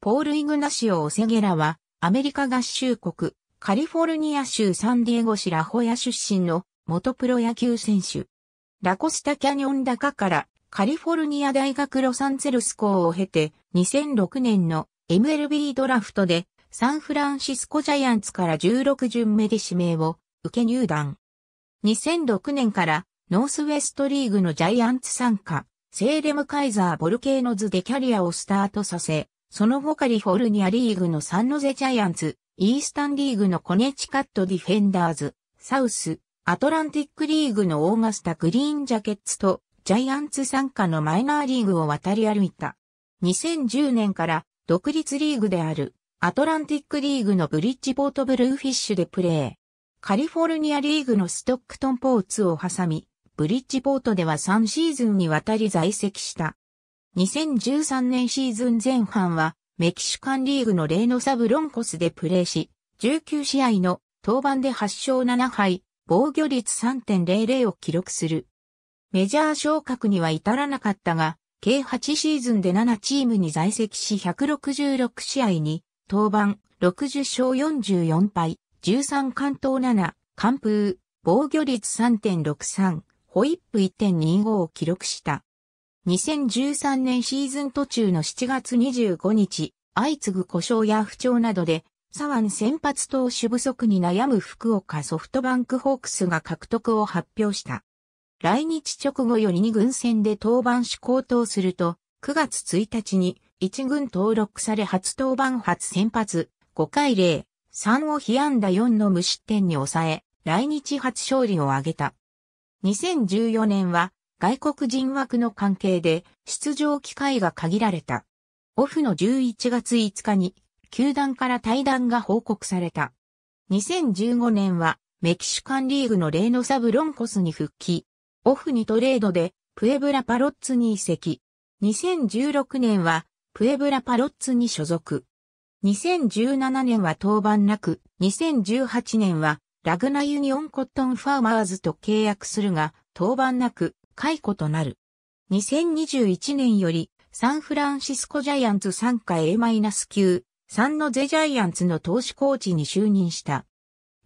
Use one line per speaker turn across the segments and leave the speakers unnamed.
ポール・イグナシオ・オセゲラは、アメリカ合衆国、カリフォルニア州サンディエゴ市ラホヤ出身の元プロ野球選手。ラコスタキャニオン高からカリフォルニア大学ロサンゼルス校を経て2006年の MLB ドラフトでサンフランシスコジャイアンツから16巡目で指名を受け入団。2006年からノースウェストリーグのジャイアンツ傘下、セーレムカイザーボルケーノズでキャリアをスタートさせ、その後カリフォルニアリーグのサンノゼジャイアンツ、イースタンリーグのコネチカットディフェンダーズ、サウス・アトランティックリーグのオーガスタグリーンジャケッツとジャイアンツ参加のマイナーリーグを渡り歩いた。2010年から独立リーグであるアトランティックリーグのブリッジポートブルーフィッシュでプレー。カリフォルニアリーグのストックトンポーツを挟み、ブリッジポートでは3シーズンにわたり在籍した。2013年シーズン前半はメキシカンリーグのレーノサブロンコスでプレーし、19試合の登板で8勝7敗、防御率3.00を記録する。メジャー昇格には至らなかったが、計8シーズンで7チームに在籍し166試合に登板60勝44敗、13関東7、完封、防御率3.63、ホイップ1.25を記録した。2013年シーズン途中の7月25日、相次ぐ故障や不調などで、左腕先発投手不足に悩む福岡ソフトバンクホークスが獲得を発表した。来日直後より2軍戦で登板し高騰すると、9月1日に1軍登録され初登板初先発、5回0、3を被安打4の無失点に抑え、来日初勝利を挙げた。2014年は外国人枠の関係で出場機会が限られた。オフの11月5日に球団から退団が報告された。2015年はメキシカンリーグのレーノサブロンコスに復帰。オフにトレードでプエブラパロッツに移籍。2016年はプエブラパロッツに所属。2017年は登板なく、2018年はラグナユニオンコットンファーマーズと契約するが、登板なく、解雇となる。2021年よりサンフランシスコジャイアンツ参加 A-9、3のゼジャイアンツの投手コーチに就任した。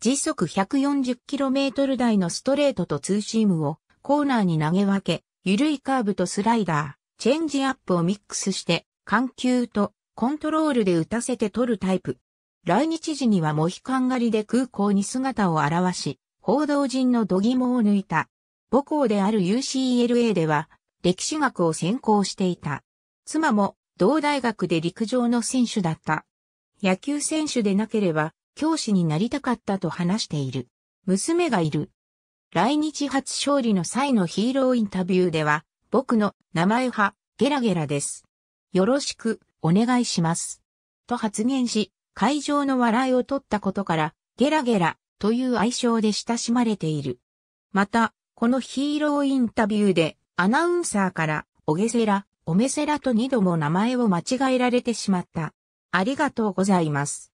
時速 140km 台のストレートとツーシームをコーナーに投げ分け、緩いカーブとスライダー、チェンジアップをミックスして、緩急とコントロールで打たせて取るタイプ。来日時にはモヒカン狩りで空港に姿を現し、報道陣の度肝を抜いた。母校である UCLA では歴史学を専攻していた。妻も同大学で陸上の選手だった。野球選手でなければ教師になりたかったと話している。娘がいる。来日初勝利の際のヒーローインタビューでは、僕の名前派、ゲラゲラです。よろしく、お願いします。と発言し、会場の笑いを取ったことから、ゲラゲラという愛称で親しまれている。また、このヒーローインタビューでアナウンサーからおゲセラ、おめせらと二度も名前を間違えられてしまった。ありがとうございます。